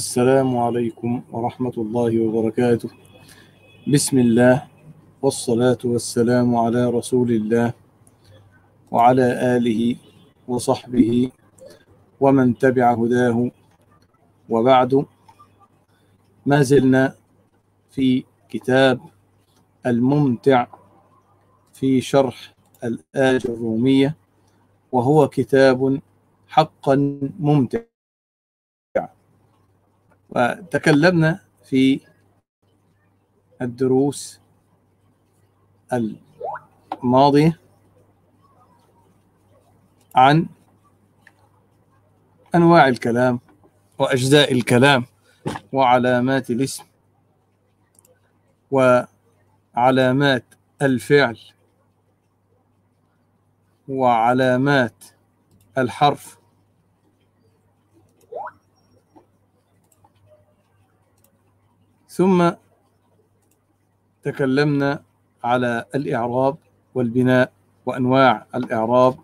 السلام عليكم ورحمة الله وبركاته. بسم الله والصلاة والسلام على رسول الله وعلى آله وصحبه ومن تبع هداه. وبعد ما زلنا في كتاب الممتع في شرح الآية الرومية وهو كتاب حقا ممتع. وتكلمنا في الدروس الماضية عن أنواع الكلام وأجزاء الكلام وعلامات الاسم وعلامات الفعل وعلامات الحرف ثم تكلمنا على الإعراب والبناء وأنواع الإعراب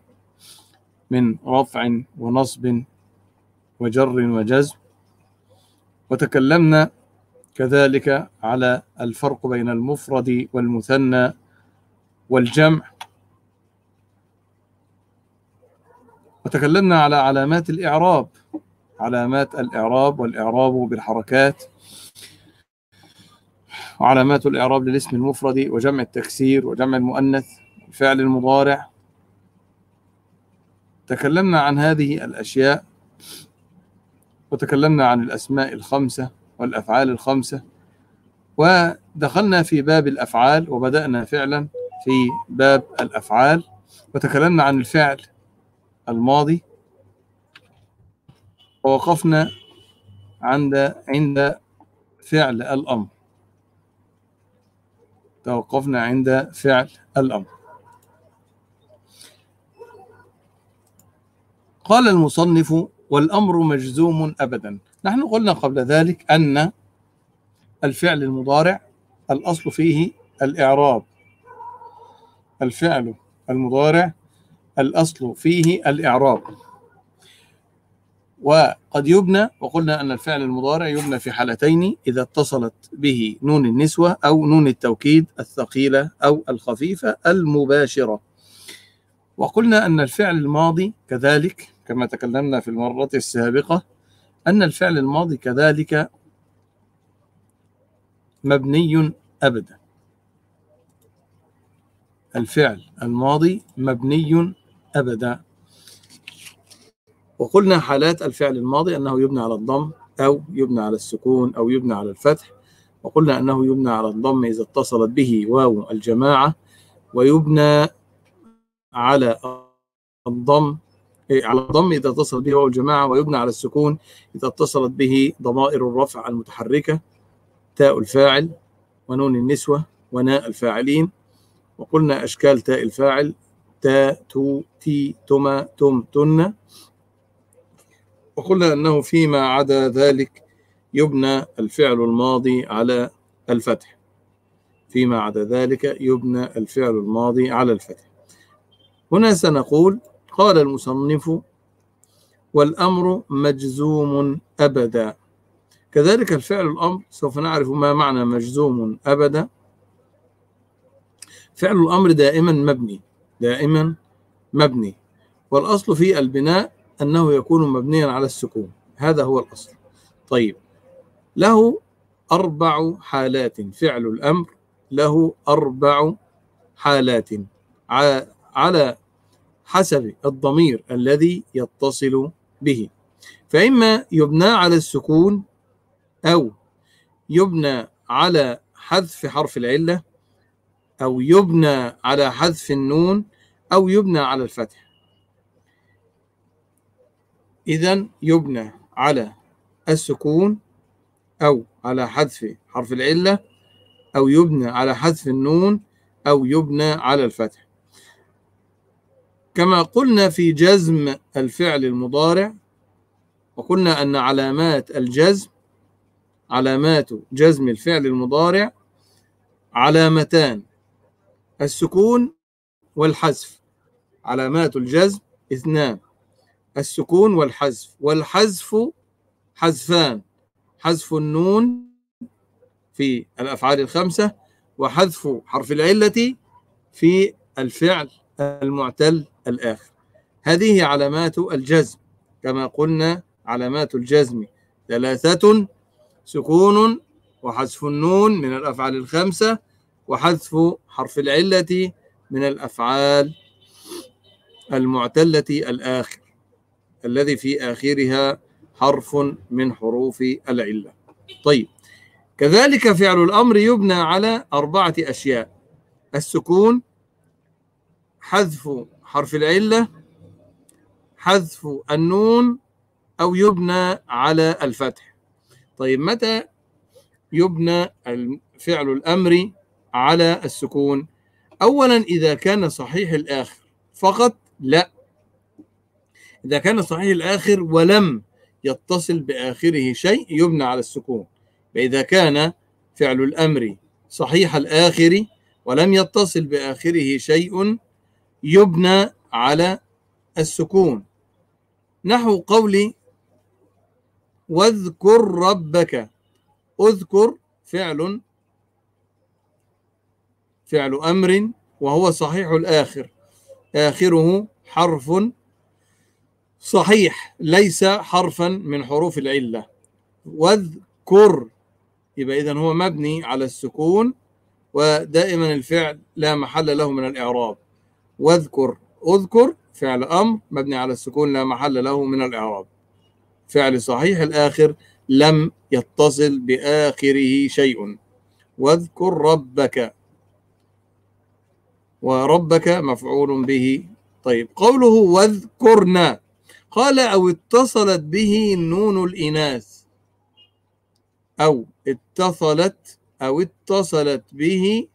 من رفع ونصب وجر وجزم. وتكلمنا كذلك على الفرق بين المفرد والمثنى والجمع. وتكلمنا على علامات الإعراب علامات الإعراب والإعراب بالحركات. وعلامات الإعراب للاسم المفرد وجمع التكسير وجمع المؤنث الفعل المضارع. تكلمنا عن هذه الأشياء وتكلمنا عن الأسماء الخمسة والأفعال الخمسة ودخلنا في باب الأفعال وبدأنا فعلا في باب الأفعال وتكلمنا عن الفعل الماضي ووقفنا عند عند فعل الأمر. توقفنا عند فعل الأمر. قال المصنف والأمر مجزوم أبدا. نحن قلنا قبل ذلك أن الفعل المضارع الأصل فيه الإعراب. الفعل المضارع الأصل فيه الإعراب. وقد يبنى وقلنا أن الفعل المضارع يبنى في حالتين إذا اتصلت به نون النسوة أو نون التوكيد الثقيلة أو الخفيفة المباشرة. وقلنا أن الفعل الماضي كذلك كما تكلمنا في المرة السابقة أن الفعل الماضي كذلك مبني أبدا. الفعل الماضي مبني أبدا. وقلنا حالات الفعل الماضي أنه يبنى على الضم أو يبنى على السكون أو يبنى على الفتح وقلنا أنه يبنى على الضم إذا اتصلت به واو الجماعة ويبنى على الضم على الضم إذا اتصلت به واو الجماعة ويبنى على السكون إذا اتصلت به ضمائر الرفع المتحركة تاء الفاعل ونون النسوة ونا الفاعلين. وقلنا أشكال تاء الفاعل تا تو تي تما تم تن. وقلنا أنه فيما عدا ذلك يبنى الفعل الماضي على الفتح. فيما عدا ذلك يبنى الفعل الماضي على الفتح. هنا سنقول قال المصنف والأمر مجزوم أبدا. كذلك الفعل الأمر سوف نعرف ما معنى مجزوم أبدا. فعل الأمر دائما مبني دائما مبني. والأصل في البناء أنه يكون مبنيا على السكون. هذا هو الأصل. طيب. له أربع حالات. فعل الأمر له أربع حالات. على حسب الضمير الذي يتصل به. فإما يبنى على السكون أو يبنى على حذف حرف العلة أو يبنى على حذف النون أو يبنى على الفتح. إذا يبنى على السكون أو على حذف حرف العلة أو يبنى على حذف النون أو يبنى على الفتح. كما قلنا في جزم الفعل المضارع وقلنا أن علامات الجزم علامات جزم الفعل المضارع علامتان السكون والحذف. علامات الجزم اثنان. السكون والحذف. والحذف حذفان. حذف النون في الأفعال الخمسة وحذف حرف العلة في الفعل المعتل الآخر. هذه علامات الجزم كما قلنا علامات الجزم. ثلاثة سكون وحذف النون من الأفعال الخمسة وحذف حرف العلة من الأفعال المعتلة الآخر. الذي في آخرها حرف من حروف العلة. طيب كذلك فعل الأمر يبنى على أربعة أشياء. السكون حذف حرف العلة حذف النون أو يبنى على الفتح. طيب متى يبنى فعل الأمر على السكون؟ أولا إذا كان صحيح الآخر. فقط لا. إذا كان صحيح الآخر ولم يتصل بآخره شيء يبنى على السكون. فإذا كان فعل الأمر صحيح الآخر ولم يتصل بآخره شيء يبنى على السكون. نحو قول واذكر ربك. اذكر فعل فعل أمر وهو صحيح الآخر. آخره حرف صحيح ليس حرفا من حروف العلة. واذكر يبقى إذن هو مبني على السكون ودائما الفعل لا محل له من الإعراب. واذكر اذكر فعل أمر مبني على السكون لا محل له من الإعراب. فعل صحيح الآخر لم يتصل بآخره شيء. واذكر ربك. وربك مفعول به. طيب قوله واذكرنا قال أو اتصلت به نون الإناث. أو اتصلت أو اتصلت به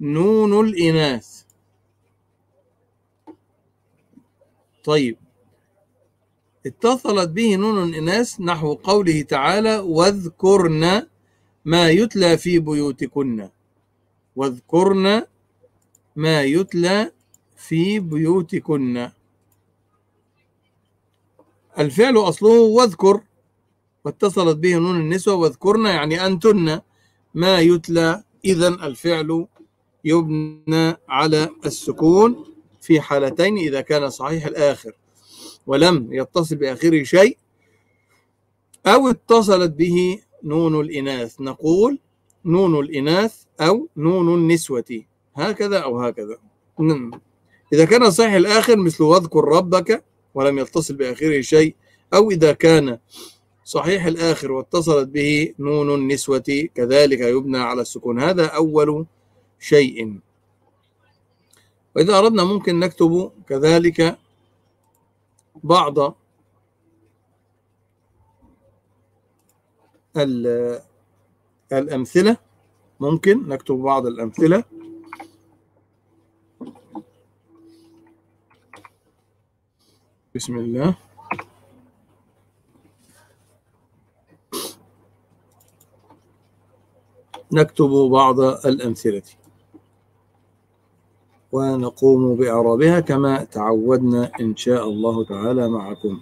نون الإناث. طيب. اتصلت به نون الإناث نحو قوله تعالى واذكرن ما يتلى في بيوتكن واذكرن ما يتلى في بيوتكن. الفعل أصله واذكر واتصلت به نون النسوة واذكرن يعني أنتن ما يتلى. إذا الفعل يبنى على السكون في حالتين إذا كان صحيح الآخر ولم يتصل بآخره شيء أو اتصلت به نون الإناث. نقول نون الإناث أو نون النسوة. هكذا أو هكذا. إذا كان صحيح الآخر مثل واذكر ربك ولم يتصل بآخره شيء أو إذا كان صحيح الآخر واتصلت به نون النسوة كذلك يبنى على السكون. هذا أول شيء. وإذا أردنا ممكن نكتب كذلك بعض الأمثلة. ممكن نكتب بعض الأمثلة. بسم الله. نكتب بعض الأمثلة. ونقوم بإعرابها كما تعودنا إن شاء الله تعالى معكم.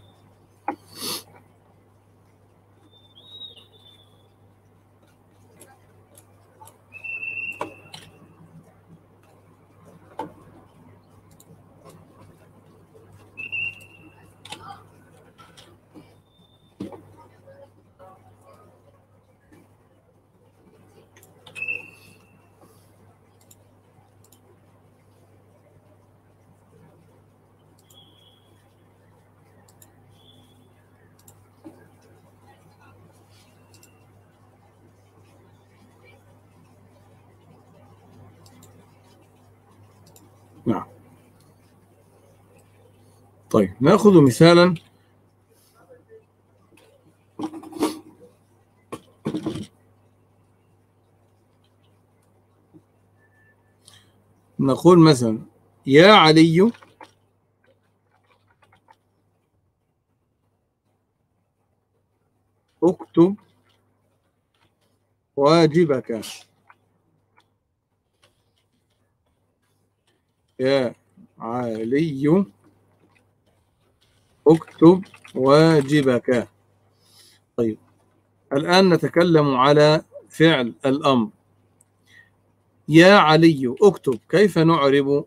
نعم. طيب ناخذ مثالا نقول مثلا يا علي اكتب واجبك. يا علي اكتب واجبك. طيب. الآن نتكلم على فعل الأمر. يا علي اكتب. كيف نعرب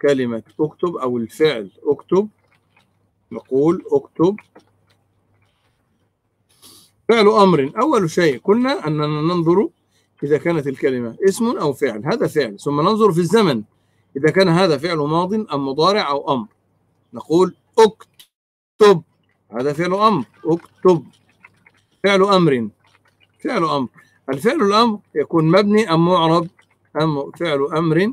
كلمة اكتب أو الفعل اكتب؟ نقول اكتب. فعل أمر. أول شيء قلنا أننا ننظر إذا كانت الكلمة اسم أو فعل. هذا فعل. ثم ننظر في الزمن. إذا كان هذا فعل ماض أم مضارع أو أمر. نقول اكتب. هذا فعل أمر. اكتب. فعل أمر. فعل أمر. الفعل الأمر يكون مبني أم معرب. أم فعل أمر.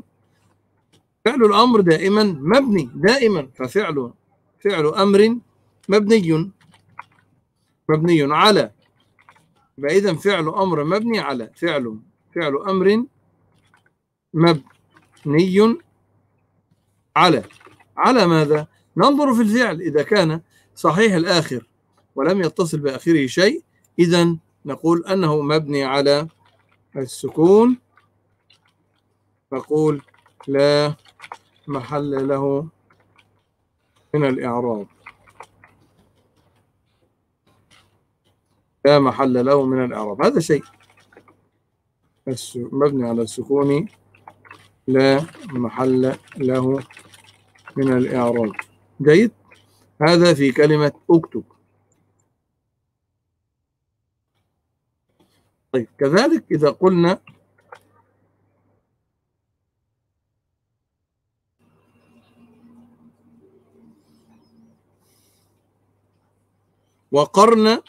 فعل الأمر دائما مبني. دائما. ففعل فعل أمر مبني. مبني على. فإذا فعل أمر مبني على. فعل فعل أمر مبني. على. على ماذا؟ ننظر في الفعل إذا كان صحيح الآخر ولم يتصل بآخره شيء إذا نقول أنه مبني على السكون. نقول لا محل له من الإعراب. لا محل له من الإعراب. هذا شيء. مبني على السكون. لا محل له من الإعراب. جيد؟ هذا في كلمة اكتب. طيب كذلك إذا قلنا وقرن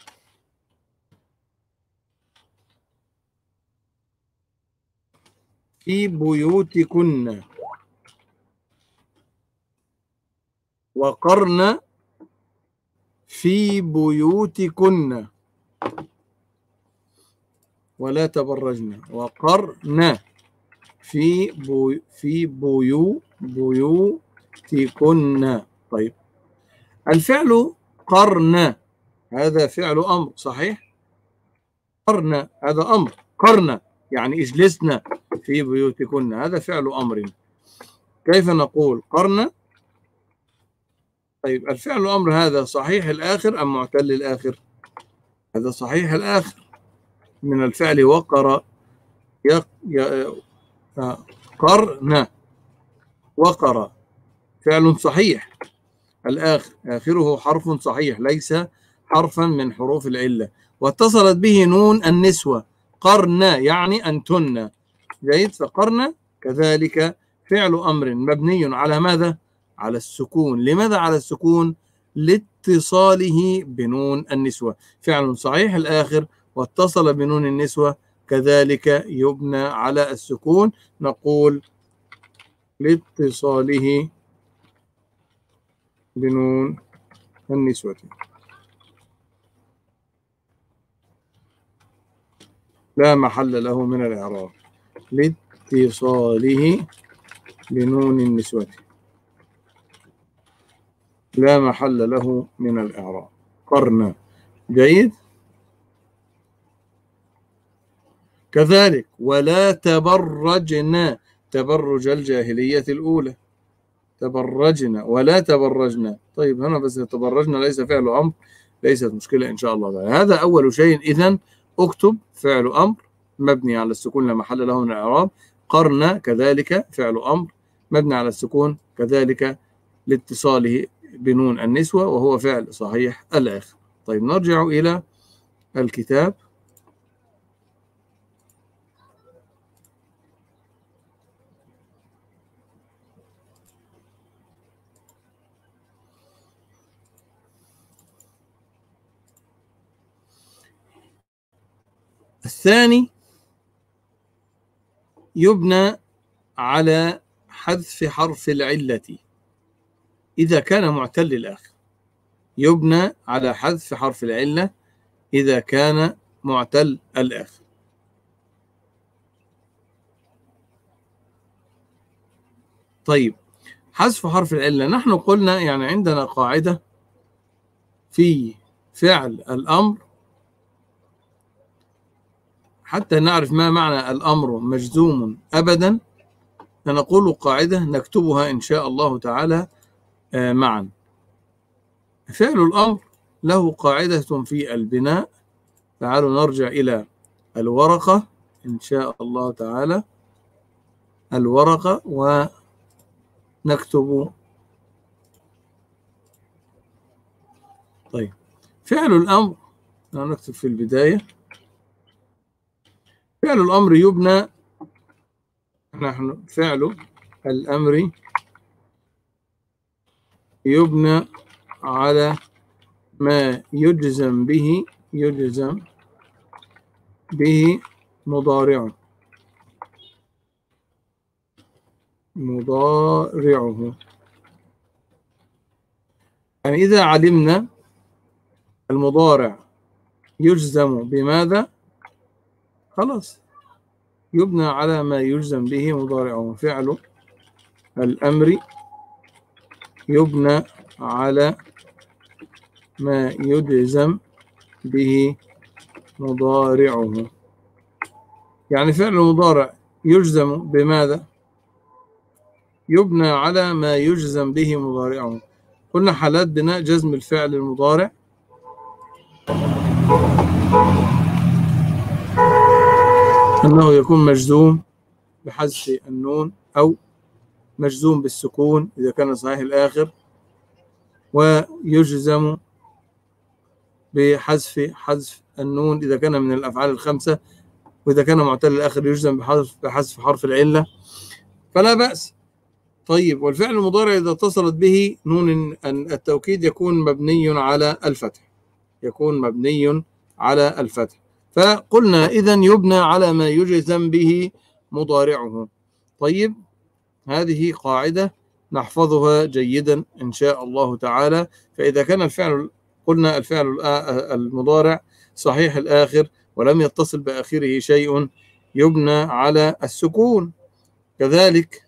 في بيوتكن. وقرن في بيوتكن. ولا تبرجن. وقرن في بي في بيو بيوتكن. طيب. الفعل قرن. هذا فعل أمر صحيح؟ قرن هذا أمر. قرن يعني اجلسنا في بيوتكن. هذا فعل أمر. كيف نقول؟ قرن طيب الفعل الأمر هذا صحيح الآخر أم معتل الآخر هذا صحيح الآخر. من الفعل وقر ي... قرن. وقر. فعل صحيح. الآخر آخره حرف صحيح ليس حرفا من حروف العلة. واتصلت به نون النسوة. قرن يعني أنتن جيد؟ فقرن كذلك فعل أمر مبني على ماذا؟ على السكون. لماذا على السكون؟ لاتصاله بنون النسوة. فعل صحيح الآخر واتصل بنون النسوة كذلك يبنى على السكون. نقول لاتصاله بنون النسوة. لا محل له من الإعراب. لاتصاله بنون النسوة. لا محل له من الإعراب. قرن. جيد؟ كذلك ولا تبرجنا تبرج الجاهلية الأولى. تبرجنا ولا تبرجنا طيب هنا بس تبرجنا ليس فعل أمر. ليست مشكلة إن شاء الله. هذا أول شيء. إذا اكتب فعل أمر. مبني على السكون لا محل له من الإعراب. قرن كذلك فعل أمر. مبني على السكون كذلك لاتصاله بنون النسوة وهو فعل صحيح الآخر. طيب نرجع إلى الكتاب. الثاني يبنى على حذف حرف العلة. إذا كان معتل الآخر يبنى على حذف حرف العلة إذا كان معتل الآخر. طيب حذف حرف العلة. نحن قلنا يعني عندنا قاعدة في فعل الأمر. حتى نعرف ما معنى الأمر مجزوم أبدا نقول قاعدة نكتبها إن شاء الله تعالى معا. فعل الأمر له قاعدة في البناء. تعالوا نرجع إلى الورقة. إن شاء الله تعالى. الورقة ونكتب. طيب. فعل الأمر نكتب في البداية. فعل الأمر يبنى. نحن فعل الأمر يبنى على ما يجزم به يجزم به مضارع. مضارعه. يعني إذا علمنا المضارع يجزم بماذا؟ خلاص. يبنى على ما يجزم به مضارعه. فعل الأمر يبنى على ما يجزم به مضارعه. يعني فعل المضارع يجزم بماذا؟ يبنى على ما يجزم به مضارعه. قلنا حالات بناء جزم الفعل المضارع. أنه يكون مجزوم بحذف النون أو مجزوم بالسكون إذا كان صحيح الآخر ويجزم بحذف حذف النون إذا كان من الأفعال الخمسة وإذا كان معتل الآخر يجزم بحذف بحذف حرف العلة. فلا بأس. طيب والفعل المضارع إذا اتصلت به نون التوكيد يكون مبني على الفتح. يكون مبني على الفتح. فقلنا إذا يبنى على ما يجزم به مضارعه. طيب هذه قاعدة نحفظها جيدا إن شاء الله تعالى. فإذا كان الفعل قلنا الفعل المضارع صحيح الآخر ولم يتصل بآخره شيء يبنى على السكون. كذلك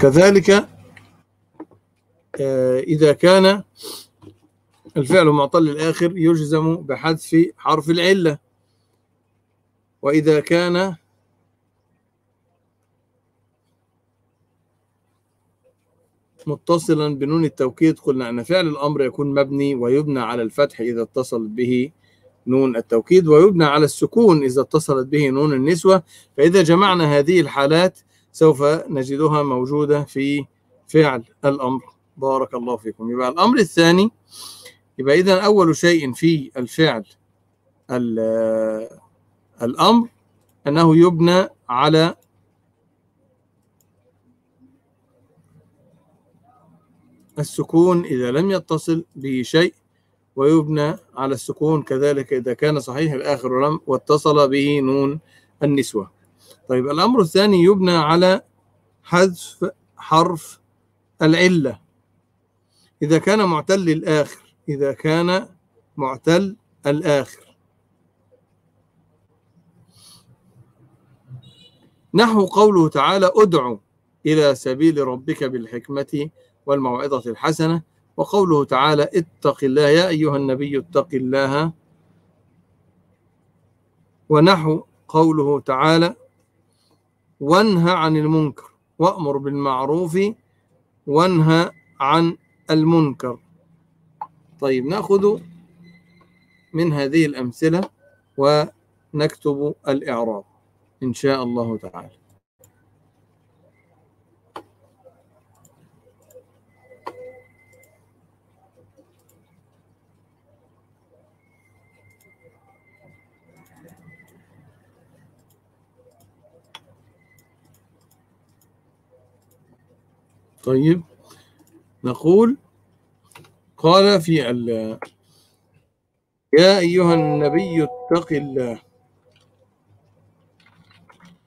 كذلك إذا كان الفعل معطل الآخر يجزم بحذف حرف العلة. وإذا كان متصلا بنون التوكيد قلنا أن فعل الأمر يكون مبني ويبنى على الفتح إذا اتصلت به نون التوكيد ويبنى على السكون إذا اتصلت به نون النسوة. فإذا جمعنا هذه الحالات سوف نجدها موجودة في فعل الأمر. بارك الله فيكم. يبقى الأمر الثاني يبقى إذا أول شيء في الفعل الأمر أنه يبنى على السكون إذا لم يتصل به شيء ويبنى على السكون كذلك إذا كان صحيح الآخر ولم واتصل به نون النسوة. طيب الأمر الثاني يبنى على حذف حرف العلة. إذا كان معتل الآخر إذا كان معتل الآخر. نحو قوله تعالى أدعو إلى سبيل ربك بالحكمة والموعظة الحسنة وقوله تعالى اتق الله يا أيها النبي اتق الله ونحو قوله تعالى وانهى عن المنكر وأمر بالمعروف وانهى عن المنكر طيب نأخذ من هذه الأمثلة ونكتب الإعراب. إن شاء الله تعالى. طيب نقول قال في ال يا أيها النبي اتق الله.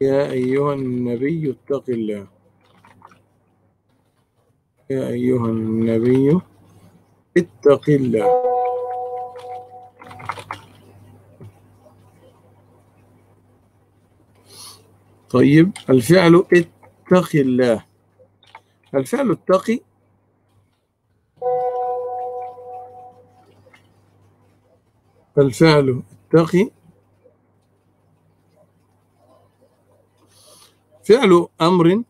يا أيها النبي اتق الله. يا أيها النبي اتق الله. طيب الفعل اتق الله. الفعل التقي الفعل التقي فعل أمر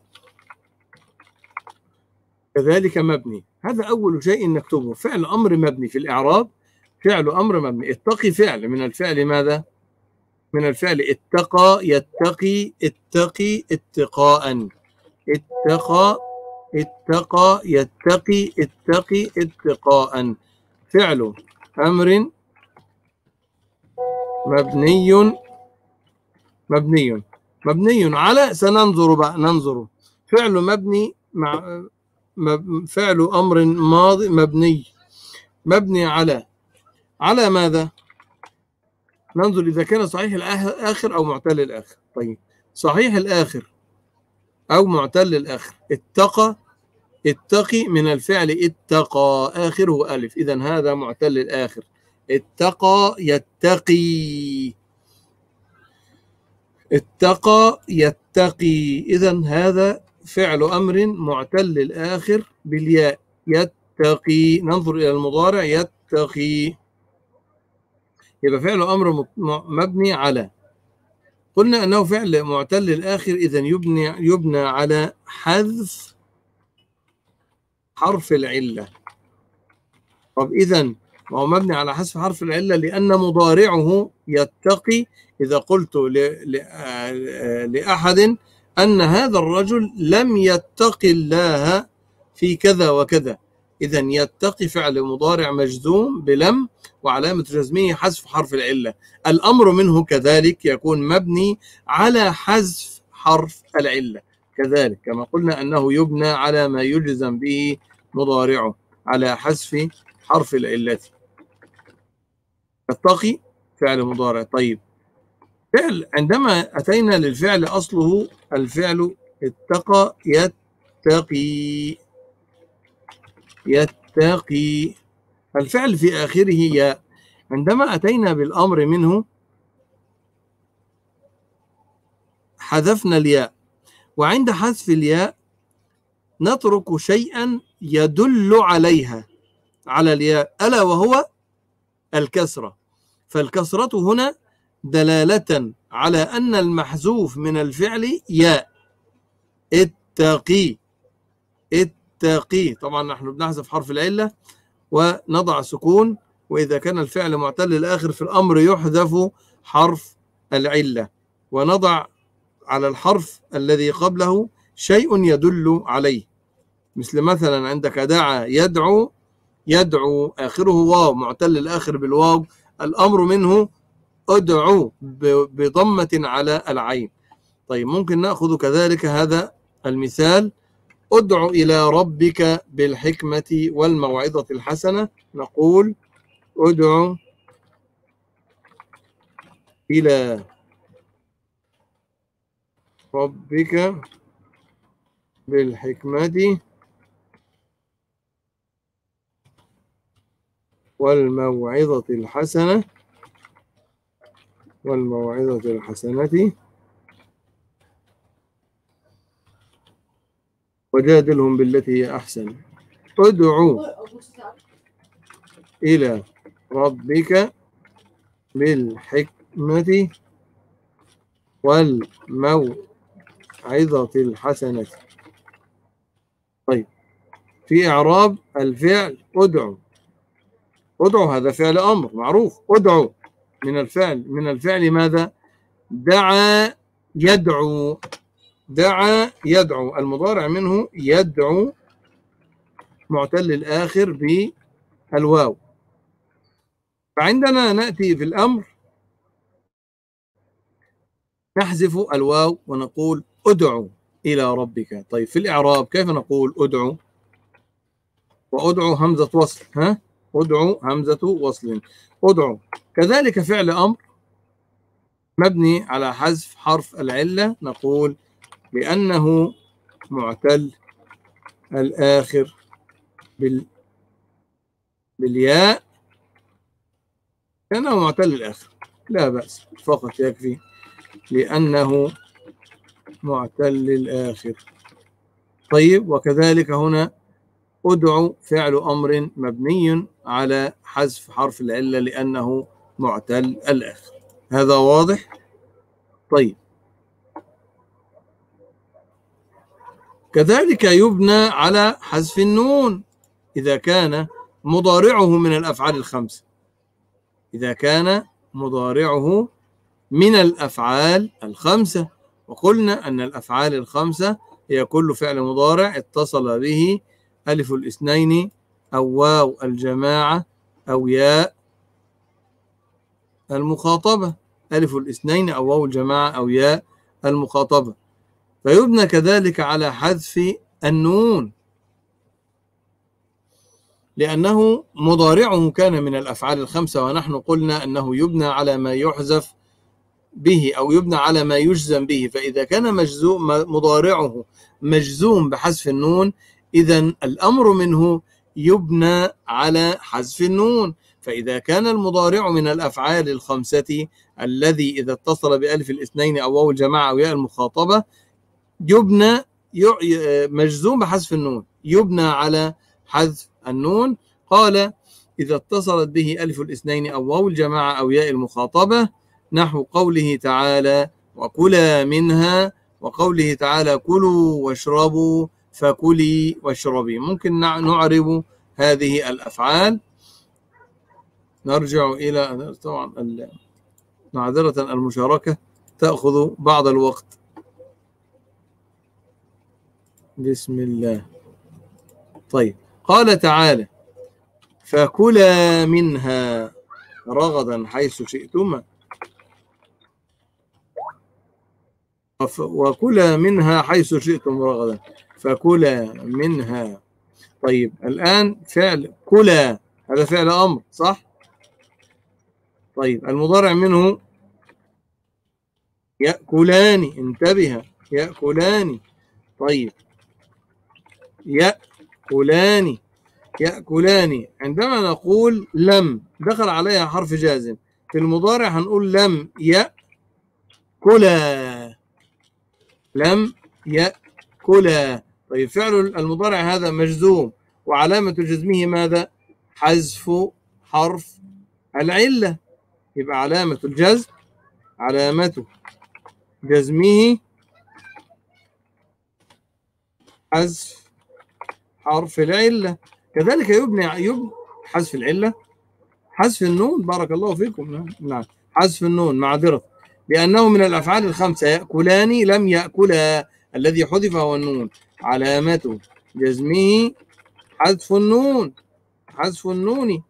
كذلك مبني. هذا أول شيء نكتبه. فعل أمر مبني في الإعراب. فعل أمر مبني. اتقي فعل. من الفعل ماذا؟ من الفعل اتقى يتقي اتقي اتقاء. اتقى اتقى يتقي اتقي اتقاء. فعل أمر مبني. مبني. مبني على سننظر بقى ننظر. فعل مبني مع فعل أمر ماضي مبني. مبني على على ماذا؟ ننظر إذا كان صحيح الآخر أو معتل الآخر. طيب صحيح الآخر أو معتل الآخر. اتقى اتقي من الفعل اتقى. آخره ألف. إذا هذا معتل الآخر. اتقى يتقي. اتقى يتقي. إذا هذا فعل أمر معتل الآخر بالياء. يتقي. ننظر إلى المضارع. يتقي. يبقى فعل أمر مبني على. قلنا أنه فعل معتل الآخر. إذا يبني يبنى على حذف حرف العلة. طب إذا ما هو مبني على حذف حرف العلة لأن مضارعه يتقي إذا قلت لأحد أن هذا الرجل لم يتقي الله في كذا وكذا. إذا يتقي فعل مضارع مجزوم بلم وعلامة جزمه حذف حرف العلة. الأمر منه كذلك يكون مبني على حذف حرف العلة. كذلك كما قلنا أنه يبنى على ما يجزم به مضارعه على حذف حرف العلة. التقي فعل مضارع. طيب فعل عندما أتينا للفعل أصله الفعل اتقى يتقي يتقي. الفعل في آخره ياء عندما أتينا بالأمر منه حذفنا الياء. وعند حذف الياء نترك شيئا يدل عليها على الياء ألا وهو الكسرة. فالكسرة هنا دلالة على أن المحذوف من الفعل ياء. اتقي. اتقي. طبعا نحن بنحذف حرف العلة ونضع سكون وإذا كان الفعل معتل الآخر في الأمر يحذف حرف العلة. ونضع على الحرف الذي قبله شيء يدل عليه. مثل مثلا عندك دعا يدعو يدعو آخره واو معتل الآخر بالواو. الأمر منه ادعو بضمة على العين. طيب ممكن نأخذ كذلك هذا المثال. ادع إلى ربك بالحكمة والموعظة الحسنة. نقول ادع إلى ربك بالحكمة والموعظة الحسنة والموعظة الحسنة. وجادلهم بالتي هي أحسن. ادعو إلى ربك بالحكمة والموعظة الحسنة. طيب في إعراب الفعل ادعو. ادعو هذا فعل أمر معروف. ادعو. من الفعل من الفعل ماذا؟ دعا يدعو. دعا يدعو. المضارع منه يدعو معتل الآخر بالواو. فعندنا نأتي في الأمر. نحذف الواو ونقول ادعو إلى ربك. طيب في الإعراب كيف نقول ادعو؟ وأدعو همزة وصل ها؟ ادعو همزة وصل. ادعو. كذلك فعل أمر مبني على حذف حرف العلة. نقول لأنه معتل الآخر بال بالياء. لأنه معتل الآخر. لا بأس. فقط يكفي لأنه معتل الآخر. طيب وكذلك هنا أدعو فعل أمر مبني على حذف حرف العلة لأنه معتل الآخر. هذا واضح؟ طيب. كذلك يبنى على حذف النون إذا كان مضارعه من الأفعال الخمسة. إذا كان مضارعه من الأفعال الخمسة. وقلنا أن الأفعال الخمسة هي كل فعل مضارع اتصل به ألف الاثنين أو واو الجماعة أو ياء المخاطبة. ألف الاثنين أو واو الجماعة أو ياء المخاطبة. فيبنى كذلك على حذف النون لأنه مضارعه كان من الأفعال الخمسة ونحن قلنا أنه يبنى على ما يحذف به أو يبنى على ما يجزم به. فإذا كان مجزوم مضارعه مجزوم بحذف النون إذا الأمر منه يبنى على حذف النون. فإذا كان المضارع من الأفعال الخمسة الذي إذا اتصل بألف الاثنين أو واو الجماعة أو ياء المخاطبة يبنى مجزوم بحذف النون. يبنى على حذف النون. قال إذا اتصلت به ألف الاثنين أو واو الجماعة أو ياء المخاطبة نحو قوله تعالى وكلا منها وقوله تعالى كلوا واشربوا فكلي واشربي. ممكن نعرب هذه الأفعال. نرجع إلى طبعا معذرة المشاركة. تأخذ بعض الوقت. بسم الله. طيب. قال تعالى فكلا منها رغدا حيث شئتما وكلا منها حيث شئتم رغدا. فكلا منها. طيب الآن فعل كلا هذا فعل أمر صح؟ طيب المضارع منه يأكلان انتبه يأكلان. طيب يأكلان يأكلان. عندما نقول لم دخل عليها حرف جازم. في المضارع هنقول لم يأكلا. لم يأكلا. طيب فعل المضارع هذا مجزوم وعلامة جزمه ماذا؟ حذف حرف العلة. يبقى علامة الجزم علامة جزمه حذف حرف العلة. كذلك يبني يبني حذف العلة. حذف النون بارك الله فيكم. نعم حذف النون معذرة لأنه من الأفعال الخمسة يأكلان لم يأكلا. الذي حذف هو النون. علامة جزمه حذف النون حذف النون.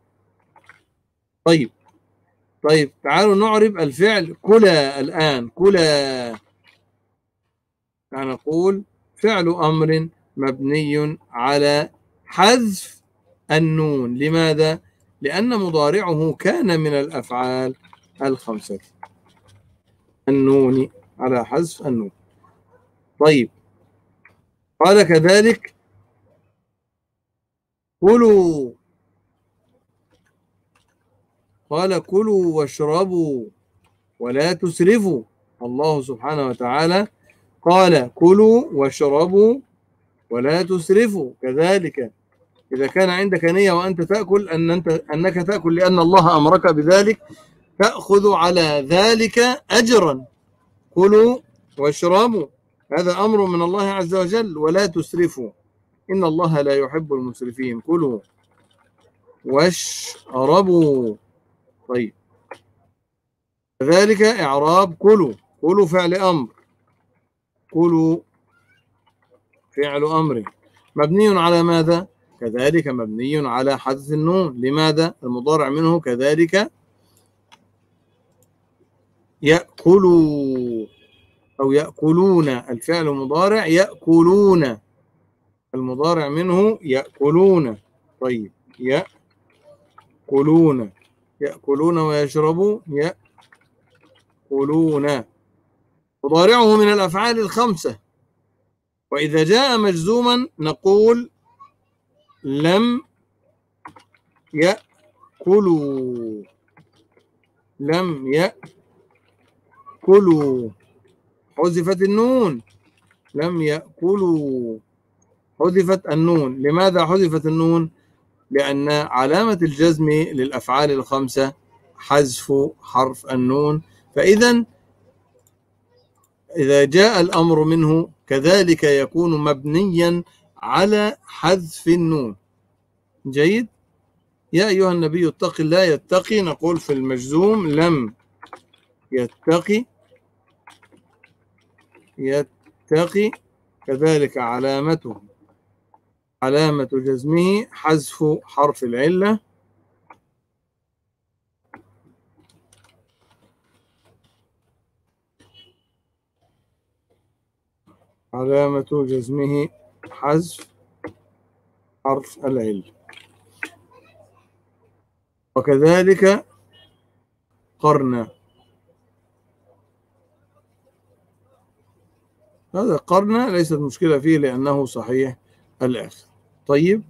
طيب طيب تعالوا نعرب الفعل كلا الآن كلا. نقول فعل أمر مبني على حذف النون. لماذا؟ لأن مضارعه كان من الأفعال الخمسة. النون على حذف النون. طيب قال كذلك كلوا. قال كلوا واشربوا ولا تسرفوا. الله سبحانه وتعالى قال كلوا واشربوا ولا تسرفوا. كذلك إذا كان عندك نية وأنت تأكل أن أنت أنك تأكل لأن الله أمرك بذلك تأخذ على ذلك أجرا. كلوا واشربوا. هذا أمر من الله عز وجل ولا تسرفوا. إن الله لا يحب المسرفين. كلوا واشربوا. طيب. كذلك إعراب كلوا. كلوا فعل أمر. كلوا فعل أمر. مبني على ماذا؟ كذلك مبني على حذف النون. لماذا؟ المضارع منه كذلك يأكلوا. أو يأكلون الفعل المضارع يأكلون. المضارع منه يأكلون. طيب يأكلون. يأكلون ويشربوا يأكلون. مضارعه من الأفعال الخمسة. وإذا جاء مجزوما نقول لم يأكلوا. لم يأكلوا. حذفت النون. لم يأكلوا. حذفت النون. لماذا حذفت النون؟ لأن علامة الجزم للأفعال الخمسة حذف حرف النون. فإذا إذا جاء الأمر منه كذلك يكون مبنيا على حذف النون. جيد؟ يا أيها النبي اتق الله يتقي. نقول في المجزوم لم يتقي. يتقي كذلك علامته علامة جزمه حذف حرف العلة. علامة جزمه حذف حرف العلة. وكذلك قرن. هذا قرن ليست مشكلة فيه لأنه صحيح الآخر. طيب.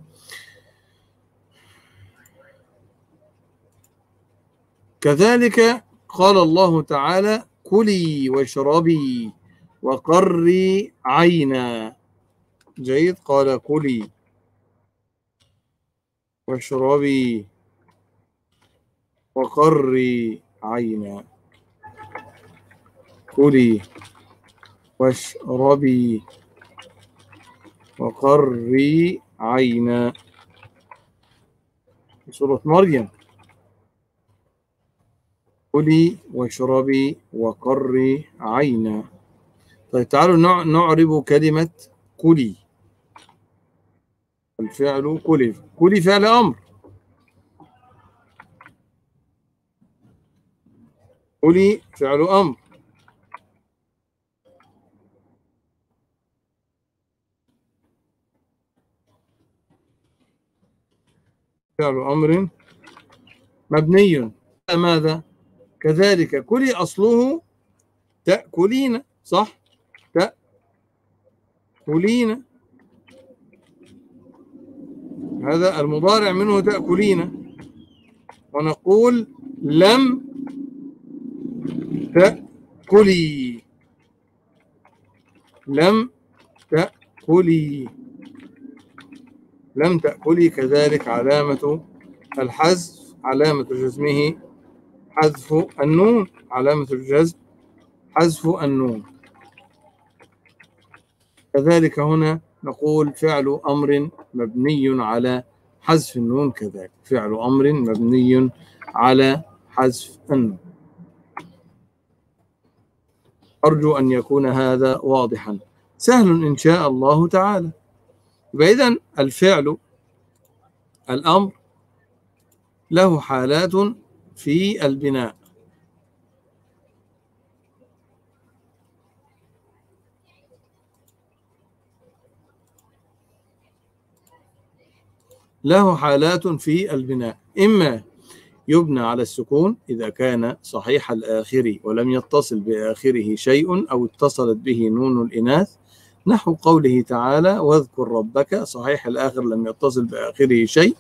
كذلك قال الله تعالى كلي واشربي وقري عينا جيد. قال كلي واشربي وقري عينا كلي. واشربي وقري عينا. سورة مريم. كلي واشربي وقري عينا. طيب تعالوا نعرب كلمة كلي الفعل كلي كلي فعل أمر. كلي فعل أمر. فعل أمر مبني. ماذا؟ كذلك كلي أصله تأكلين صح؟ تأكلين. هذا المضارع منه تأكلين. ونقول لم تأكلي. لم تأكلي. لم تأكلي كذلك علامة الحذف علامة جزمه حذف النون علامة الجزم حذف النون. كذلك هنا نقول فعل أمر مبني على حذف النون كذلك. فعل أمر مبني على حذف النون. أرجو أن يكون هذا واضحا. سهل إن شاء الله تعالى. إذا الفعل الأمر له حالات في البناء. له حالات في البناء. إما يبنى على السكون إذا كان صحيح الآخر ولم يتصل بآخره شيء أو اتصلت به نون الإناث نحو قوله تعالى واذكر ربك صحيح الآخر لم يتصل بآخره شيء.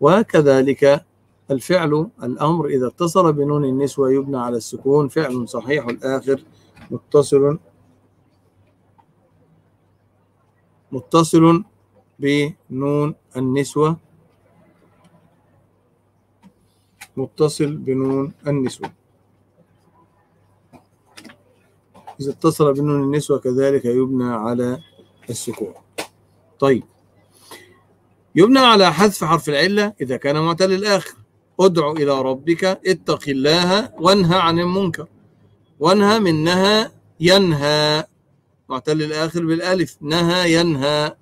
وكذلك الفعل الأمر إذا اتصل بنون النسوة يبنى على السكون فعل صحيح الآخر متصل متصل بنون النسوة متصل بنون النسوة إذا اتصل بنون النسوة كذلك يبنى على السكون. طيب. يبنى على حذف حرف العلة إذا كان معتل الآخر. ادع إلى ربك اتق الله وانهى عن المنكر. وانهى من نهى ينهى. معتل الآخر بالألف. نهى ينهى.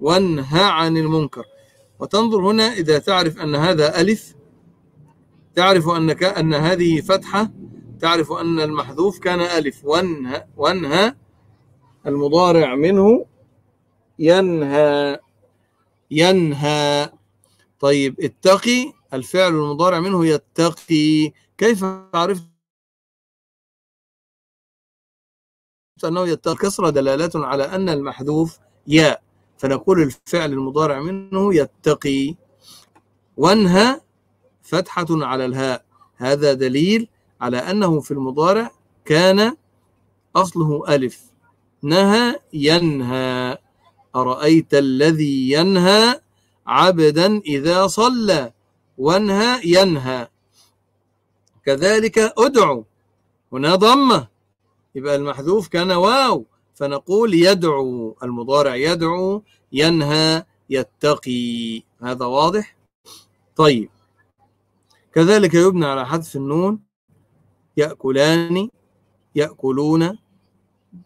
وانهى عن المنكر. وتنظر هنا إذا تعرف أن هذا ألف تعرف أنك أن هذه فتحة تعرف أن المحذوف كان ألف. وانهى, وانهى المضارع منه ينهى ينهى. طيب اتقي. الفعل المضارع منه يتقي. كيف عرفت أنه يتقي؟ كسرة دلالة على أن المحذوف ياء. فنقول الفعل المضارع منه يتقي. وانهى فتحة على الهاء. هذا دليل على أنه في المضارع كان أصله ألف. نهى ينهى. أرأيت الذي ينهى عبدا إذا صلى؟ وانهى ينهى. كذلك أدعو. هنا ضمة. يبقى المحذوف كان واو. فنقول يدعو. المضارع يدعو. ينهى يتقي. هذا واضح؟ طيب. كذلك يبنى على حذف النون. يأكلان يأكلون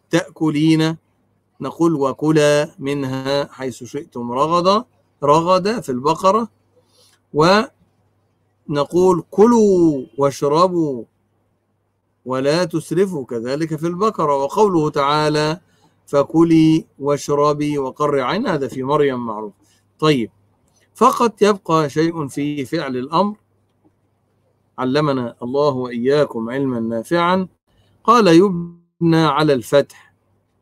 تأكلين. نقول وكلا منها حيث شئتم رغدا رغد في البقرة. ونقول كلوا واشربوا ولا تسرفوا كذلك في البقرة. وقوله تعالى فكلي واشربي وقر عين. هذا في مريم معروف. طيب فقط يبقى شيء في فعل الأمر. علمنا الله وإياكم علما نافعا. قال يبنى على الفتح.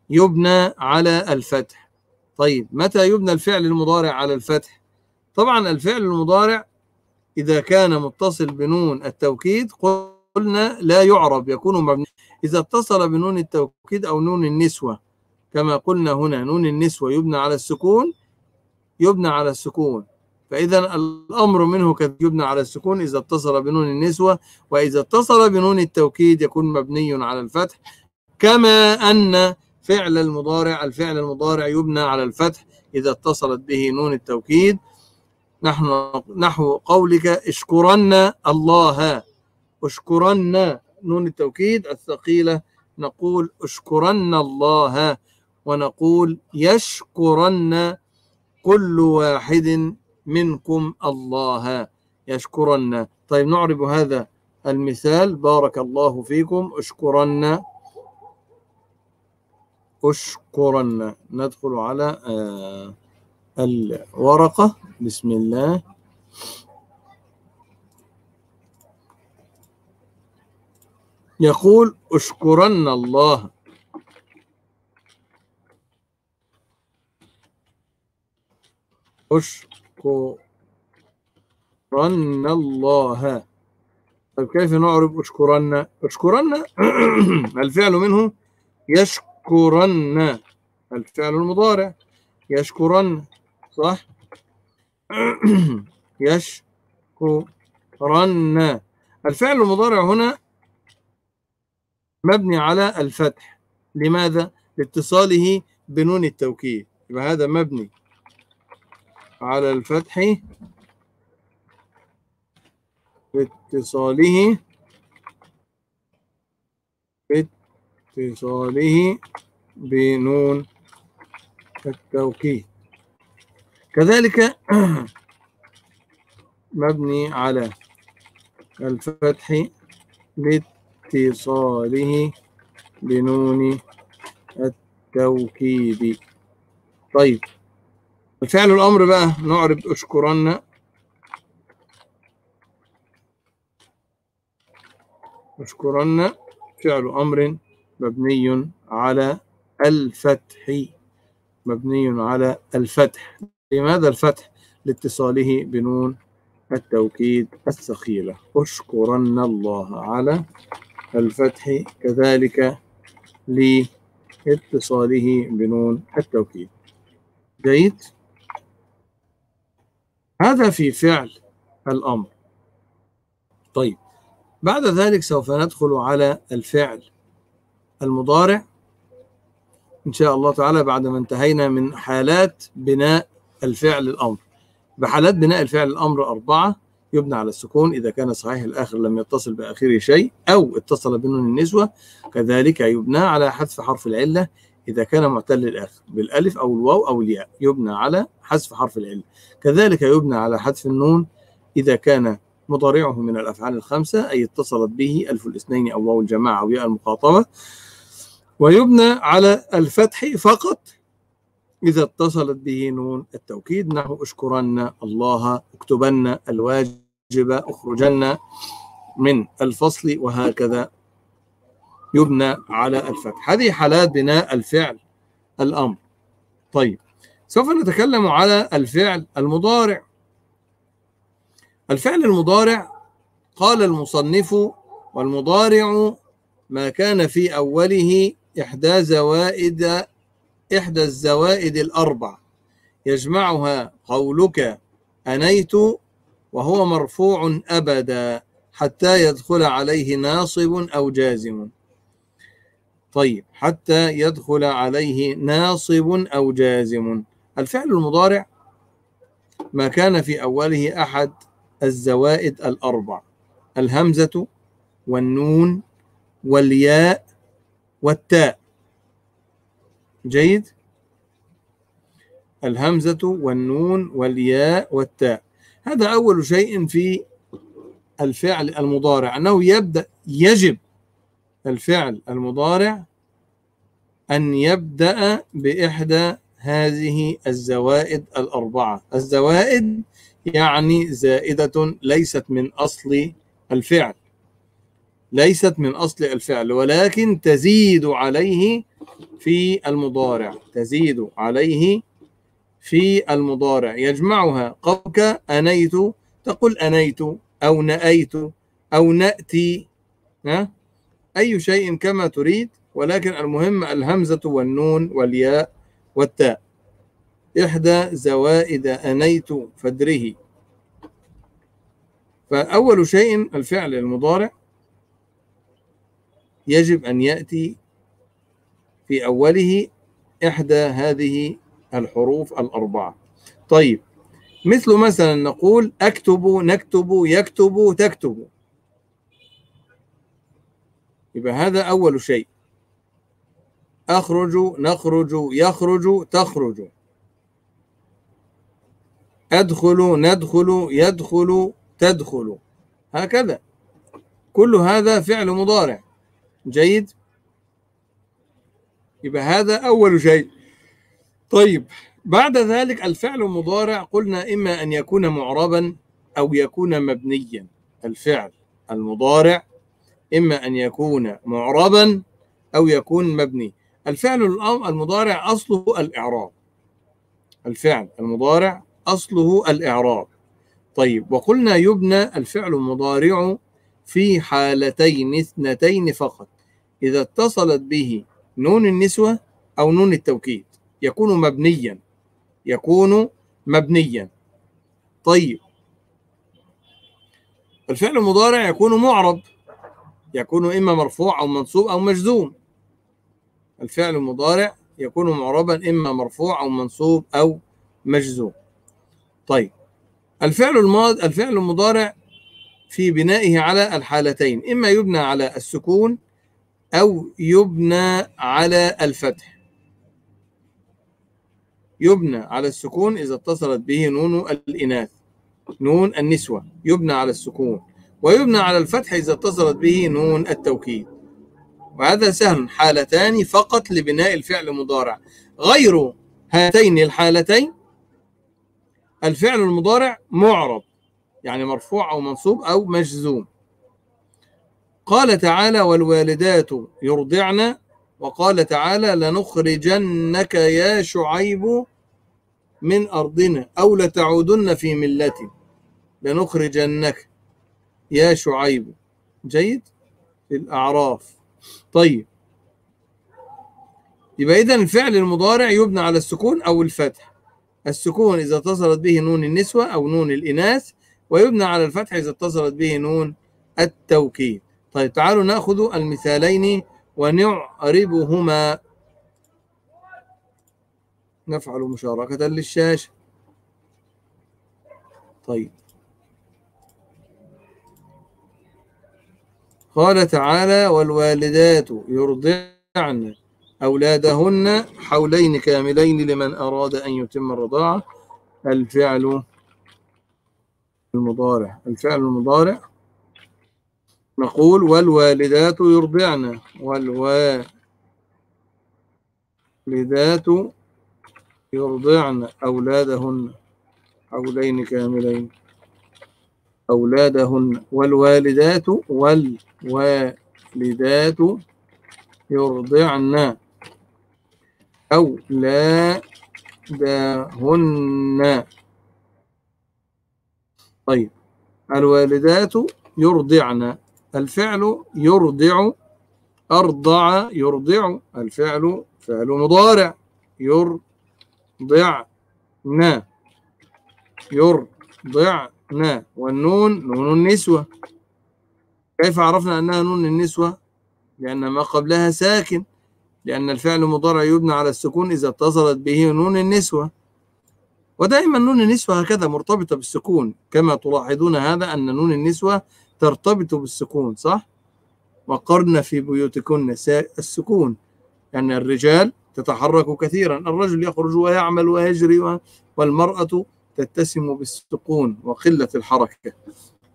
يبنى على الفتح. طيب متى يبنى الفعل المضارع على الفتح؟ طبعا الفعل المضارع إذا كان متصل بنون التوكيد قلنا لا يعرب يكون مبني. إذا اتصل بنون التوكيد أو نون النسوة كما قلنا هنا نون النسوة يبنى على السكون يبنى على السكون. فإذا الأمر منه يبنى على السكون إذا اتصل بنون النسوة وإذا اتصل بنون التوكيد يكون مبني على الفتح كما أن فعل المضارع الفعل المضارع يبنى على الفتح إذا اتصلت به نون التوكيد. نحن نحو قولك اشكرن الله اشكرن نون التوكيد الثقيلة نقول اشكرن الله ونقول يشكرن كل واحد منكم الله يشكرن. طيب نعرب هذا المثال. بارك الله فيكم. أشكرن. أشكرن. ندخل على آه الورقة. بسم الله. يقول أشكرن الله. اشكرن الله. طيب كيف نعرب أشكرن؟ أشكرن؟ الفعل منه يشكرن. الفعل المضارع يشكرن صح؟ يشكرن. الفعل المضارع هنا مبني على الفتح. لماذا؟ لاتصاله بنون التوكيد. يبقى هذا مبني. على الفتح باتصاله باتصاله بنون التوكيد. كذلك مبني على الفتح لاتصاله بنون التوكيد. طيب الفعل الأمر بقى نعرب أشكرن أشكرن فعل أمر مبني على الفتح. مبني على الفتح. لماذا الفتح؟ لاتصاله بنون التوكيد الثقيلة. أشكرن الله على الفتح. كذلك لاتصاله بنون التوكيد. جيد؟ هذا في فعل الأمر. طيب بعد ذلك سوف ندخل على الفعل المضارع. إن شاء الله تعالى بعد ما انتهينا من حالات بناء الفعل الأمر. بحالات بناء الفعل الأمر أربعة يبنى على السكون إذا كان صحيح الآخر لم يتصل بآخره شيء أو اتصل بنون النسوة كذلك يبنى على حذف حرف العلة إذا كان معتل الآخر بالألف أو الواو أو الياء يبنى على حذف حرف العلة كذلك يبنى على حذف النون إذا كان مضارعه من الأفعال الخمسة أي اتصلت به ألف الاثنين أو واو الجماعة أو ياء المخاطبة. ويبنى على الفتح فقط إذا اتصلت به نون التوكيد. نحو أشكرن الله اكتبن الواجب أخرجن من الفصل وهكذا. يبنى على الفتح. هذه حالات بناء الفعل الأمر. طيب سوف نتكلم على الفعل المضارع. الفعل المضارع قال المصنف والمضارع ما كان في أوله إحدى زوائد إحدى الزوائد الأربع. يجمعها قولك أنيت وهو مرفوع أبدا حتى يدخل عليه ناصب أو جازم. طيب حتى يدخل عليه ناصب أو جازم. الفعل المضارع ما كان في أوله أحد الزوائد الأربع الهمزة والنون والياء والتاء. جيد؟ الهمزة والنون والياء والتاء. هذا أول شيء في الفعل المضارع أنه يبدأ يجب الفعل المضارع أن يبدأ بإحدى هذه الزوائد الأربعة الزوائد يعني زائدة ليست من أصل الفعل ليست من أصل الفعل ولكن تزيد عليه في المضارع تزيد عليه في المضارع يجمعها قبك أنيت تقول أنيت أو نأيت أو نأتي ها؟ أي شيء كما تريد ولكن المهم الهمزة والنون والياء والتاء. إحدى زوائد أنيت فدره. فأول شيء الفعل المضارع. يجب أن يأتي في أوله إحدى هذه الحروف الأربعة. طيب مثل مثلا نقول أكتب نكتب يكتب تكتب. يبقى هذا أول شيء. أخرج نخرج يخرج تخرج. أدخل ندخل يدخل تدخل. هكذا. كل هذا فعل مضارع. جيد؟ يبقى هذا أول شيء. طيب بعد ذلك الفعل المضارع قلنا إما أن يكون معربا أو يكون مبنيا. الفعل المضارع إما أن يكون معربا أو يكون مبني. الفعل المضارع أصله الإعراب. الفعل المضارع أصله الإعراب. طيب وقلنا يبنى الفعل المضارع في حالتين اثنتين فقط. إذا اتصلت به نون النسوة أو نون التوكيد يكون مبنيا. يكون مبنيا. طيب. الفعل المضارع يكون معرب. يكون إما مرفوع أو منصوب أو مجزوم. الفعل المضارع يكون معربا إما مرفوع أو منصوب أو مجزوم. طيب الفعل الماضي الفعل المضارع في بنائه على الحالتين إما يبنى على السكون أو يبنى على الفتح. يبنى على السكون إذا اتصلت به نون الإناث نون النسوة يبنى على السكون. ويبنى على الفتح إذا اتصلت به نون التوكيد. وهذا سهل حالتان فقط لبناء الفعل المضارع. غير هاتين الحالتين الفعل المضارع معرب يعني مرفوع أو منصوب أو مجزوم. قال تعالى والوالدات يرضعن وقال تعالى لنخرجنك يا شعيب من أرضنا أو لتعودن في ملتي لنخرجنك. يا شعيب. جيد؟ الأعراف. طيب. يبقى إذا الفعل المضارع يبنى على السكون أو الفتح. السكون إذا اتصلت به نون النسوة أو نون الإناث ويبنى على الفتح إذا اتصلت به نون التوكيد. طيب تعالوا نأخذ المثالين ونعربهما. نفعل مشاركة للشاشة. طيب. قال تعالى والوالدات يرضعن أولادهن حولين كاملين لمن أراد أن يتم الرضاعة. الفعل المضارع الفعل المضارع. نقول والوالدات يرضعن والوالدات يرضعن أولادهن حولين كاملين. أولادهن والوالدات والوالدات يرضعن أولادهن. طيب الوالدات يرضعن الفعل يرضع أرضع يرضع الفعل فعل مضارع يرضعن يرضعن. والنون نون النسوة. كيف عرفنا أنها نون النسوة؟ لأن ما قبلها ساكن. لأن الفعل المضارع يبنى على السكون إذا اتصلت به نون النسوة. ودائما نون النسوة هكذا مرتبطة بالسكون. كما تلاحظون هذا أن نون النسوة ترتبط بالسكون صح؟ وقرن في بيوتكن السكون. يعني الرجال تتحرك كثيرا. الرجل يخرج ويعمل ويجري والمرأة تتسم بالسكون وقلة الحركة.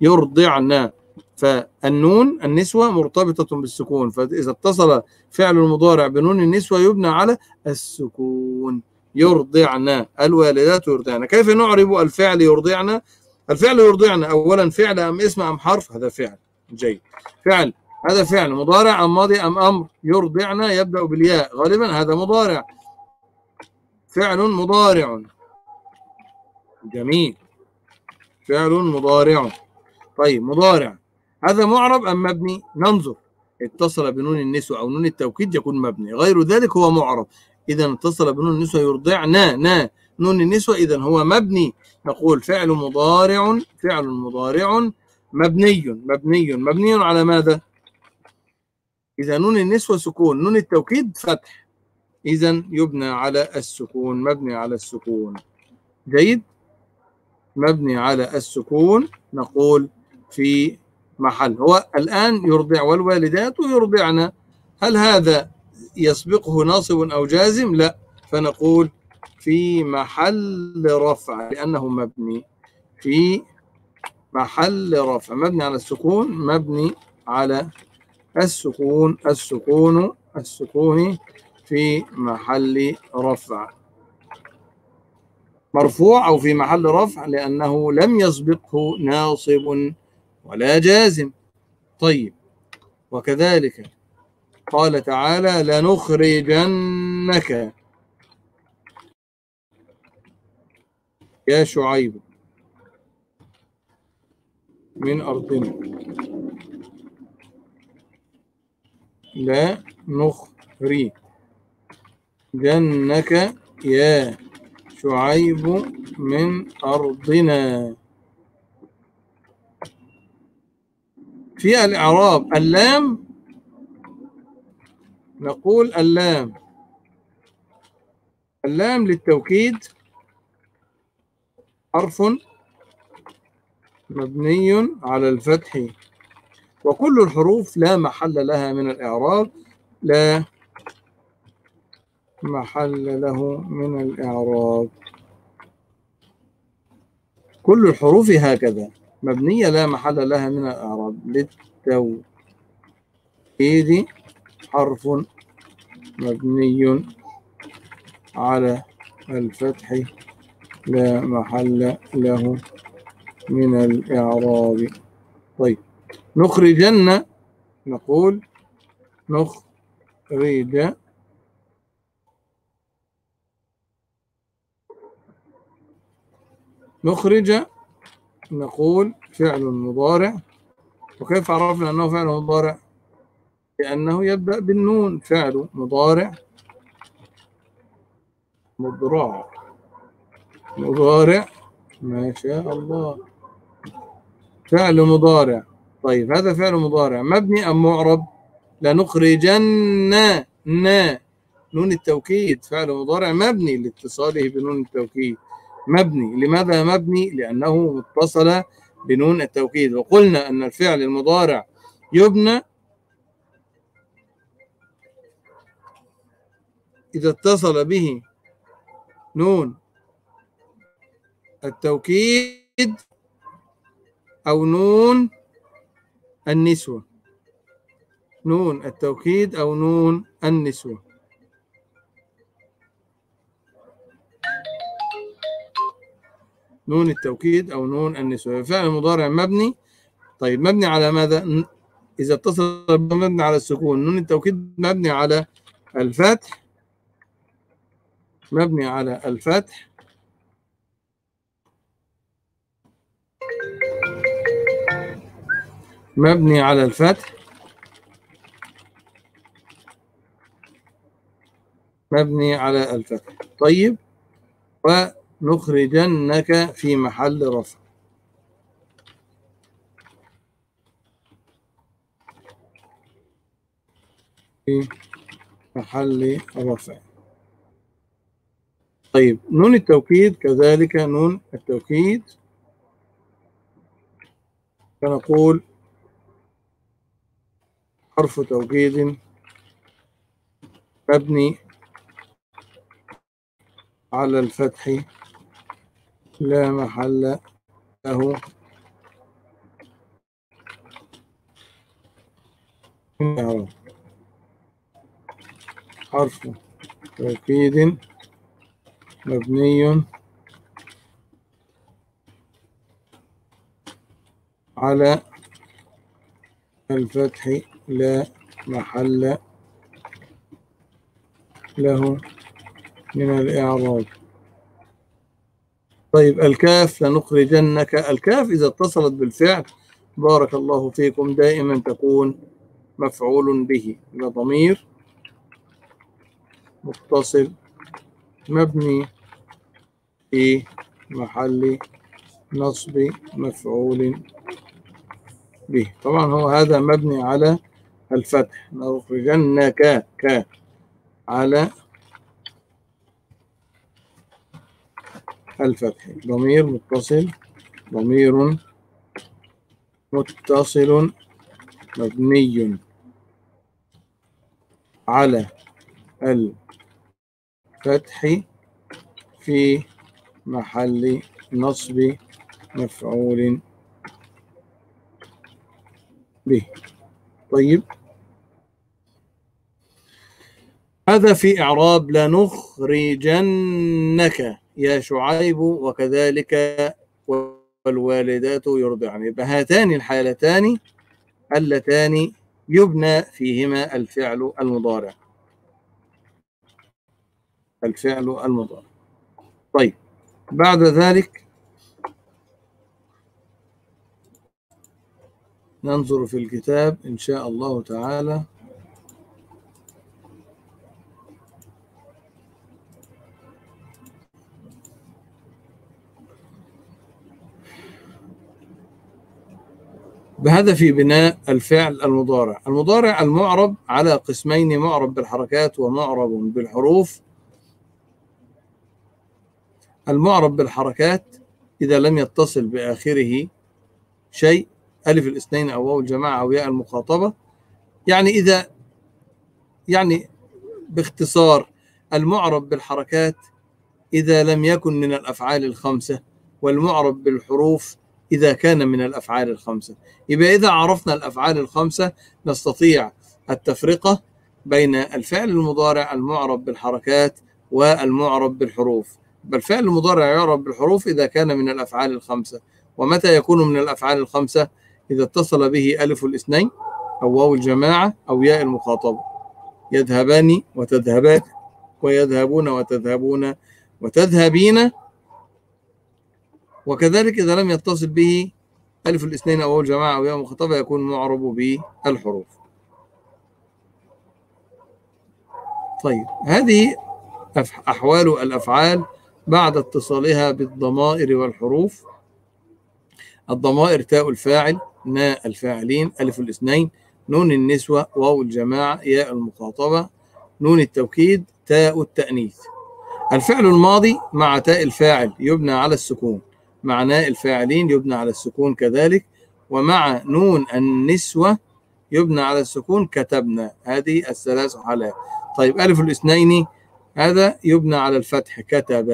يرضعن. فالنون النسوة مرتبطة بالسكون. فإذا اتصل فعل المضارع بنون النسوة يبنى على السكون. يرضعن. الوالدات يرضعن. كيف نعرب الفعل يرضعن؟ الفعل يرضعن. أولا فعل أم اسم أم حرف؟ هذا فعل. جيد. فعل. هذا فعل. مضارع أم ماضي أم أمر؟ يرضعن. يبدأ بالياء. غالبا هذا مضارع. فعل مضارع. جميل. فعل مضارع. طيب مضارع. هذا معرب أم مبني؟ ننظر. اتصل بنون النسوة أو نون التوكيد يكون مبني. غير ذلك هو معرب. إذا اتصل بنون النسوة يرضعنا نا نون النسوة إذا هو مبني. نقول فعل مضارع فعل مضارع مبني مبني مبني على ماذا؟ إذا نون النسوة سكون. نون التوكيد فتح. إذا يبنى على السكون مبني على السكون. جيد؟ مبني على السكون نقول في محل. هو الآن يرضع والوالدات يرضعن هل هذا يسبقه ناصب أو جازم؟ لا. فنقول في محل رفع لأنه مبني في محل رفع. مبني على السكون مبني على السكون. السكون السكون في محل رفع. مرفوع أو في محل رفع لأنه لم يسبقه ناصب ولا جازم. طيب وكذلك قال تعالى لنخرجنك. يا شعيب من أرضنا. لا نخري جنك يا شعيب من أرضنا. في الإعراب اللام نقول اللام. اللام للتوكيد حرف مبني على الفتح وكل الحروف لا محل لها من الإعراب لا محل له من الإعراب. كل الحروف هكذا. مبنية لا محل لها من الإعراب. للتوكيد حرف مبني على الفتح. لا محل له من الإعراب. طيب. نخرجن نقول نخرج نخرج نقول فعل مضارع. وكيف عرفنا أنه فعل مضارع؟ لأنه يبدأ بالنون فعل مضارع مضارع مضارع ما شاء الله. فعل مضارع. طيب هذا فعل مضارع. مبني أم معرب؟ لنخرجن نا نون التوكيد فعل مضارع مبني لاتصاله بنون التوكيد. مبني. لماذا مبني؟ لأنه متصل بنون التوكيد. وقلنا أن الفعل المضارع يبنى إذا اتصل به نون التوكيد أو نون النسوة. نون التوكيد أو نون النسوة. نون التوكيد أو نون النسوة فعل مضارع مبني. طيب مبني على ماذا؟ إذا اتصل مبني على السكون. نون التوكيد مبني على الفتح. مبني على الفتح. مبني على الفتح. مبني على الفتح. طيب ونخرجنك في محل رفع. في محل رفع. طيب نون التوكيد كذلك نون التوكيد. فنقول حرف توكيد مبني على الفتح لا محل له. من حرف توكيد مبني على الفتح لا محل له من الإعراب. طيب الكاف لنخرجنك. الكاف إذا اتصلت بالفعل بارك الله فيكم دائما تكون مفعول به. ضمير متصل مبني في محل نصب مفعول به. طبعا هو هذا مبني على الفتح. نخرجنك ك. على الفتح. ضمير متصل. ضمير متصل. مبني على الفتح في محل نصب مفعول به. طيب. هذا في إعراب لنخرجنك. يا شعيب وكذلك والوالدات يرضعن. يبقى هاتان الحالتان اللتان يبنى فيهما الفعل المضارع. الفعل المضارع. طيب بعد ذلك ننظر في الكتاب إن شاء الله تعالى. بهدف بناء الفعل المضارع. المضارع المعرب على قسمين معرب بالحركات ومعرب بالحروف. المعرب بالحركات إذا لم يتصل بآخره شيء ألف الاثنين أو واو الجماعة أو ياء المخاطبة. يعني إذا يعني باختصار المعرب بالحركات إذا لم يكن من الأفعال الخمسة والمعرب بالحروف إذا كان من الأفعال الخمسة. يبقى إذا عرفنا الأفعال الخمسة نستطيع التفرقة بين الفعل المضارع المعرب بالحركات والمعرب بالحروف. الفعل المضارع يعرب بالحروف إذا كان من الأفعال الخمسة. ومتى يكون من الأفعال الخمسة؟ إذا اتصل به ألف الاثنين أو واو الجماعة أو ياء المخاطبة. يذهبان وتذهبان ويذهبون وتذهبون وتذهبين وكذلك إذا لم يتصل به ألف الاثنين أو الجماعة أو ياء المخاطبة يكون معرب بالحروف. طيب هذه أحوال الأفعال بعد اتصالها بالضمائر والحروف. الضمائر تاء الفاعل ناء الفاعلين ألف الاثنين نون النسوة واو الجماعة ياء المخاطبة نون التوكيد تاء التأنيث. الفعل الماضي مع تاء الفاعل يبنى على السكون. مع نا الفاعلين يبنى على السكون كذلك ومع نون النسوة يبنى على السكون كتبنا. هذه الثلاث حالات طيب ألف الاثنين هذا يبنى على الفتح كتب.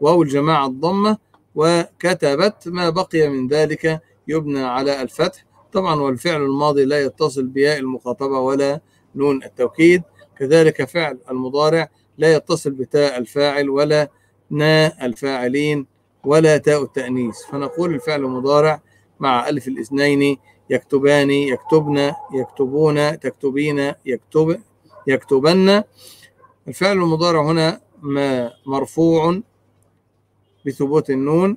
واو الجماعة الضمة وكتبت ما بقي من ذلك يبنى على الفتح. طبعا والفعل الماضي لا يتصل بياء المخاطبة ولا نون التوكيد. كذلك فعل المضارع لا يتصل بتاء الفاعل ولا ناء الفاعلين. ولا تاء التأنيث. فنقول الفعل المضارع مع ألف الاثنين يكتبان يكتبن يكتبون تكتبين يكتب يكتبن. الفعل المضارع هنا ما مرفوع بثبوت النون.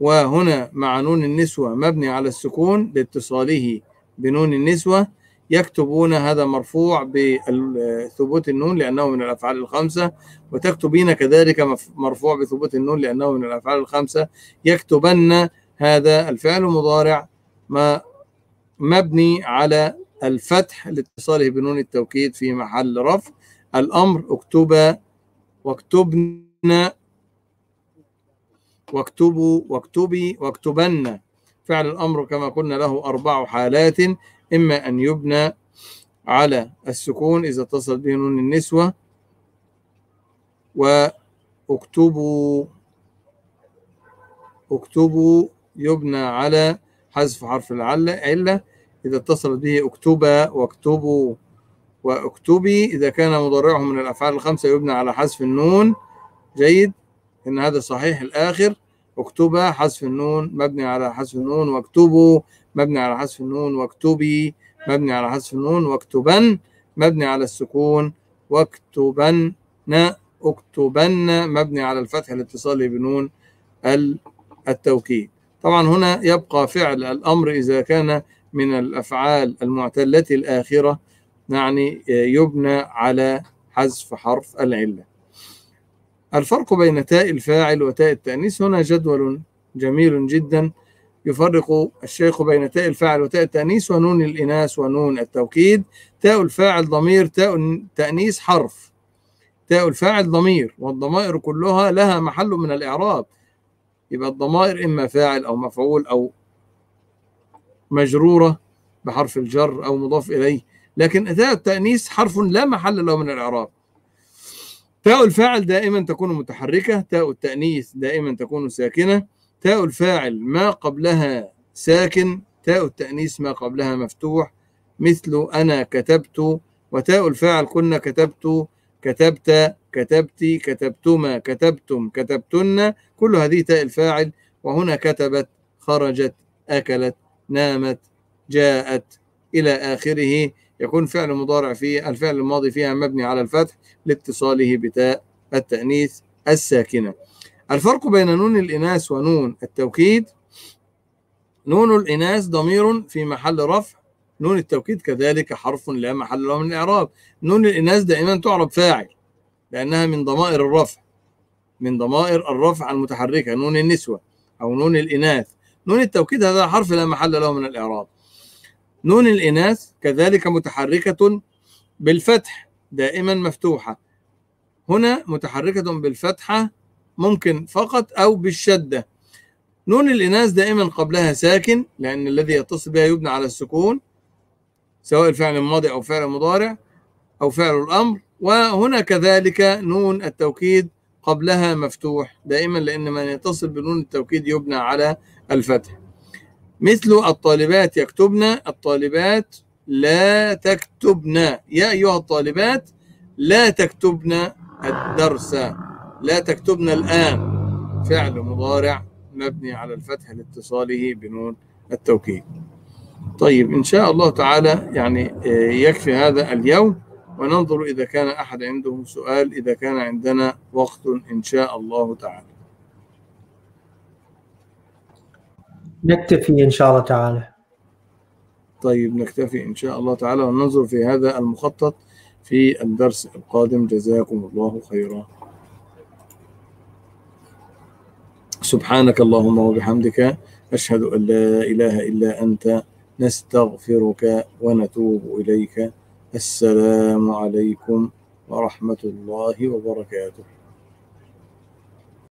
وهنا مع نون النسوة مبني على السكون لاتصاله بنون النسوة. يكتبون هذا مرفوع بثبوت النون لأنه من الأفعال الخمسة وتكتبين كذلك مرفوع بثبوت النون لأنه من الأفعال الخمسة. يكتبن هذا الفعل المضارع ما مبني على الفتح لاتصاله بنون التوكيد في محل رفع. الأمر اكتبا واكتبنا واكتبوا واكتبي واكتبن. فعل الأمر كما قلنا له أربع حالات. إما أن يبنى على السكون إذا اتصل به نون النسوة وأكتبوا أكتبوا يبنى على حذف حرف العلة علة. إذا اتصل به اكتبا واكتبوا واكتبي. إذا كان مضارعه من الأفعال الخمسة يبنى على حذف النون. جيد. إن هذا صحيح الآخر. اكتبا حذف النون مبني على حذف النون واكتبوا مبني على حذف النون واكتبي. مبني على حذف النون واكتبن. مبني على السكون واكتبن. اكتبن. مبني على الفتح لاتصاله بنون التوكيد. طبعا هنا يبقى فعل الأمر إذا كان من الأفعال المعتلة الآخرة يعني يبنى على حذف حرف العلة. الفرق بين تاء الفاعل وتاء التأنيث هنا جدول جميل جدا. يفرق الشيخ بين تاء الفاعل وتاء التأنيث ونون الإناث ونون التوكيد. تاء الفاعل ضمير تاء التأنيث حرف. تاء الفاعل ضمير والضمائر كلها لها محل من الإعراب. يبقى الضمائر إما فاعل أو مفعول أو مجرورة بحرف الجر أو مضاف إليه. لكن تاء التأنيث حرف لا محل له من الإعراب. تاء الفاعل دائما تكون متحركة. تاء التأنيث دائما تكون ساكنة. تاء الفاعل ما قبلها ساكن تاء التأنيث ما قبلها مفتوح مثل أنا كتبت وتاء الفاعل كنا كتبت كتبت كتبتي كتبتما كتبتم كتبتن كل هذه تاء الفاعل وهنا كتبت خرجت أكلت نامت جاءت إلى آخره. يكون فعل مضارع فيه الفعل الماضي فيها مبني على الفتح لاتصاله بتاء التأنيث الساكنة. الفرق بين نون الإناث ونون التوكيد. نون الإناث ضمير في محل رفع نون التوكيد كذلك حرف لا محل له من الإعراب. نون الإناث دائما تعرب فاعل لأنها من ضمائر الرفع من ضمائر الرفع المتحركة نون النسوة أو نون الإناث. نون التوكيد هذا حرف لا محل له من الإعراب. نون الإناث كذلك متحركة بالفتح دائما مفتوحة. هنا متحركة بالفتحة ممكن فقط أو بالشدة. نون الإناث دائما قبلها ساكن لأن الذي يتصل بها يبنى على السكون سواء الفعل الماضي أو فعل مضارع أو فعل الأمر. وهنا كذلك نون التوكيد قبلها مفتوح دائما لأن من يتصل بنون التوكيد يبنى على الفتح. مثل الطالبات يكتبن الطالبات لا تكتبن. يا أيها الطالبات لا تكتبن الدرس. لا تكتبن الآن. فعل مضارع مبني على الفتح لاتصاله بنون التوكيد. طيب إن شاء الله تعالى يعني يكفي هذا اليوم وننظر إذا كان أحد عنده سؤال إذا كان عندنا وقت إن شاء الله تعالى. نكتفي إن شاء الله تعالى. طيب نكتفي إن شاء الله تعالى وننظر في هذا المخطط في الدرس القادم. جزاكم الله خيرا. سبحانك اللهم وبحمدك أشهد أن لا إله إلا أنت نستغفرك ونتوب إليك. السلام عليكم ورحمة الله وبركاته.